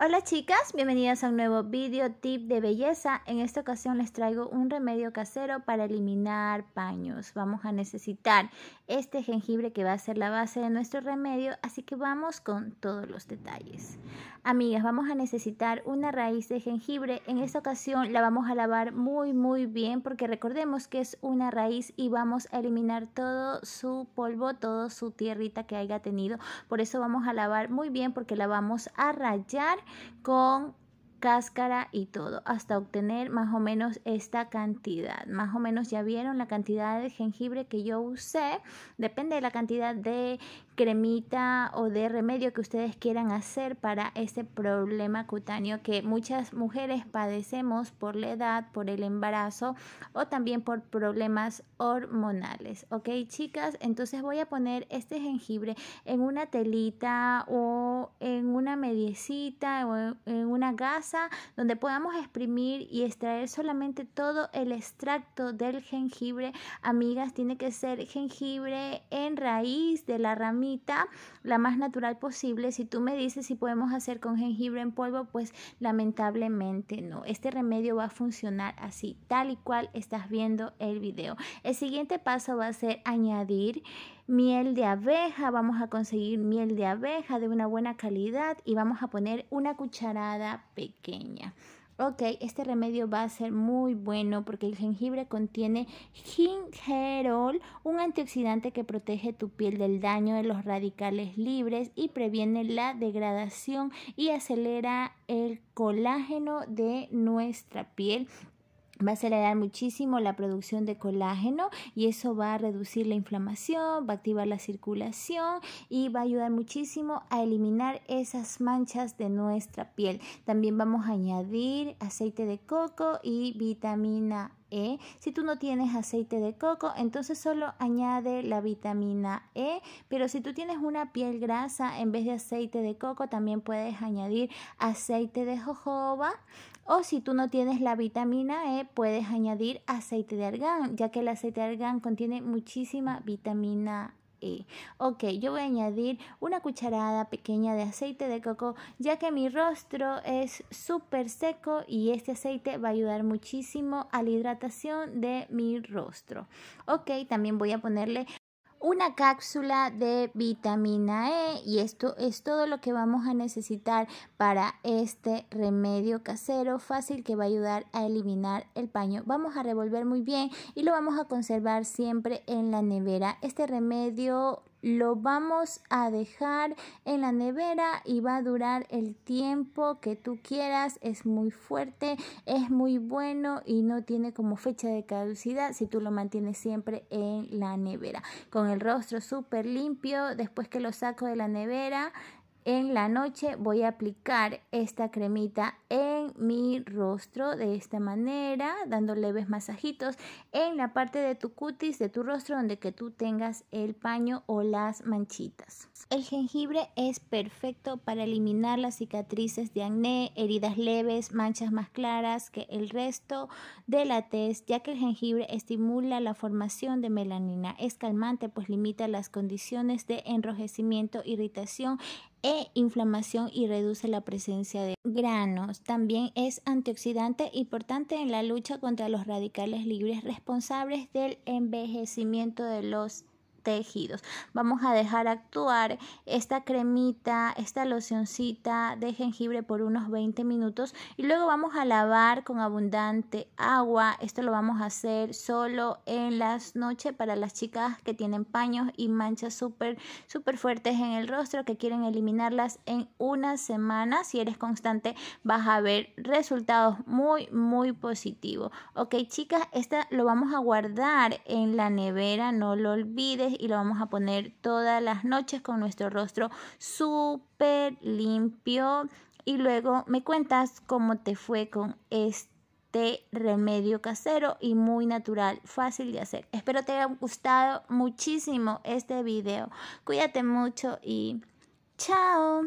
Hola chicas, bienvenidas a un nuevo video tip de belleza. En esta ocasión les traigo un remedio casero para eliminar paños. Vamos a necesitar este jengibre que va a ser la base de nuestro remedio, así que vamos con todos los detalles. Amigas, vamos a necesitar una raíz de jengibre. En esta ocasión la vamos a lavar muy muy bien porque recordemos que es una raíz y vamos a eliminar todo su polvo, toda su tierrita que haya tenido. Por eso vamos a lavar muy bien porque la vamos a rayar con cáscara y todo hasta obtener más o menos esta cantidad más o menos ya vieron la cantidad de jengibre que yo usé depende de la cantidad de cremita o de remedio que ustedes quieran hacer para este problema cutáneo que muchas mujeres padecemos por la edad, por el embarazo o también por problemas hormonales. ¿Ok, chicas? Entonces voy a poner este jengibre en una telita o en una mediecita o en una gasa donde podamos exprimir y extraer solamente todo el extracto del jengibre. Amigas, tiene que ser jengibre en raíz de la ramita la más natural posible. Si tú me dices si podemos hacer con jengibre en polvo, pues lamentablemente no. Este remedio va a funcionar así, tal y cual estás viendo el video. El siguiente paso va a ser añadir miel de abeja. Vamos a conseguir miel de abeja de una buena calidad y vamos a poner una cucharada pequeña. Ok, este remedio va a ser muy bueno porque el jengibre contiene gingerol, un antioxidante que protege tu piel del daño de los radicales libres y previene la degradación y acelera el colágeno de nuestra piel va a acelerar muchísimo la producción de colágeno y eso va a reducir la inflamación, va a activar la circulación y va a ayudar muchísimo a eliminar esas manchas de nuestra piel. También vamos a añadir aceite de coco y vitamina E. Si tú no tienes aceite de coco, entonces solo añade la vitamina E, pero si tú tienes una piel grasa, en vez de aceite de coco, también puedes añadir aceite de jojoba o si tú no tienes la vitamina E, puedes añadir aceite de argán, ya que el aceite de argán contiene muchísima vitamina Ok, yo voy a añadir una cucharada pequeña de aceite de coco, ya que mi rostro es súper seco y este aceite va a ayudar muchísimo a la hidratación de mi rostro. Ok, también voy a ponerle una cápsula de vitamina E y esto es todo lo que vamos a necesitar para este remedio casero fácil que va a ayudar a eliminar el paño. Vamos a revolver muy bien y lo vamos a conservar siempre en la nevera. Este remedio lo vamos a dejar en la nevera y va a durar el tiempo que tú quieras. Es muy fuerte, es muy bueno y no tiene como fecha de caducidad si tú lo mantienes siempre en la nevera. Con el rostro súper limpio, después que lo saco de la nevera, en la noche voy a aplicar esta cremita en mi rostro de esta manera, dando leves masajitos en la parte de tu cutis, de tu rostro, donde que tú tengas el paño o las manchitas. El jengibre es perfecto para eliminar las cicatrices de acné, heridas leves, manchas más claras que el resto de la tez, ya que el jengibre estimula la formación de melanina. Es calmante, pues limita las condiciones de enrojecimiento, irritación e inflamación y reduce la presencia de granos. También es antioxidante importante en la lucha contra los radicales libres responsables del envejecimiento de los tejidos. Vamos a dejar actuar esta cremita, esta locioncita de jengibre por unos 20 minutos y luego vamos a lavar con abundante agua. Esto lo vamos a hacer solo en las noches para las chicas que tienen paños y manchas súper súper fuertes en el rostro que quieren eliminarlas en una semana. Si eres constante vas a ver resultados muy muy positivos. Ok chicas, esta lo vamos a guardar en la nevera, no lo olvides y lo vamos a poner todas las noches con nuestro rostro súper limpio. Y luego me cuentas cómo te fue con este remedio casero y muy natural, fácil de hacer. Espero te haya gustado muchísimo este video. Cuídate mucho y chao.